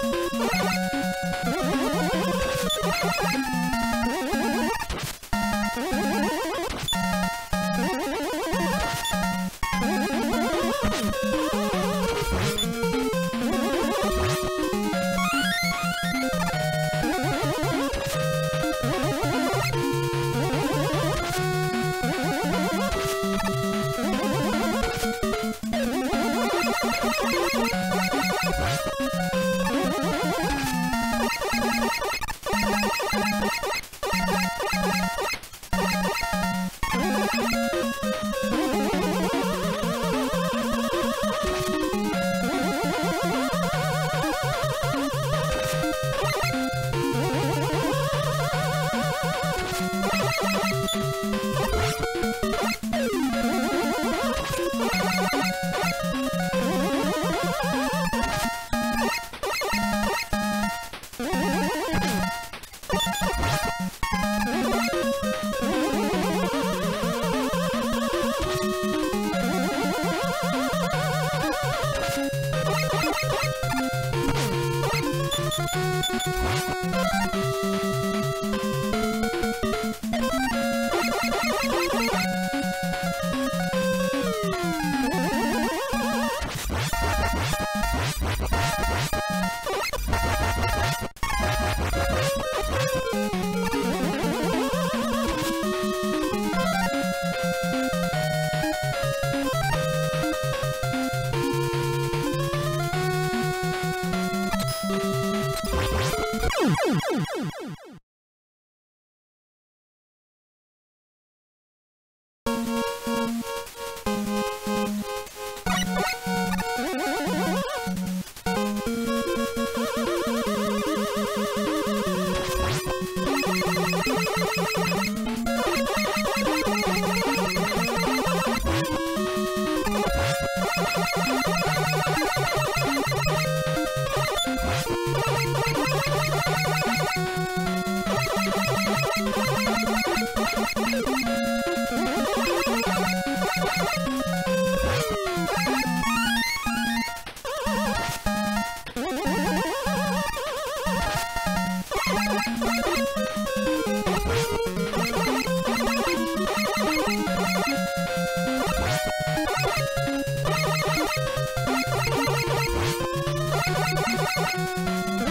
Thank you. You Thank you. Thank you.